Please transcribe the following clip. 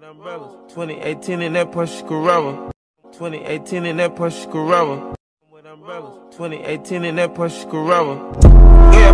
With umbrellas. 2018 in that Porsche Carrera. 2018 in that Porsche Carrera. With umbrellas. 2018 in that Porsche Carrera. Yeah,